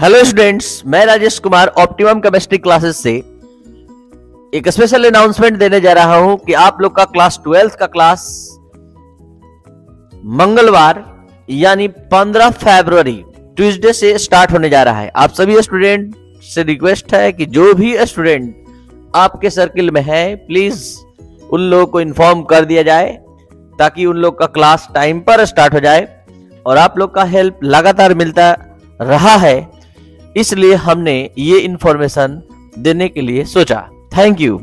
Hello students मैं Rajesh Kumar optimum chemistry classes से एक स्पेशल अनाउंसमेंट देने जा रहा हूँ कि आप लोग का क्लास ट्वेल्थ का क्लास मंगलवार, यानी 15 फरवरी ट्यूसडे से स्टार्ट होने जा रहा है। आप सभी स्टूडेंट से रिक्वेस्ट है कि जो भी स्टूडेंट आपके सर्किल में है प्लीज़ उन लोगों को इन्फॉर्म कर दिया जाए, ताकि उन लोग का क्लास टाइम पर स्टार्ट हो जाए और आप लोग का हेल्प लगातार मिलता रहा है। इसलिए हमने ये इंफॉर्मेशन देने के लिए सोचा। Thank you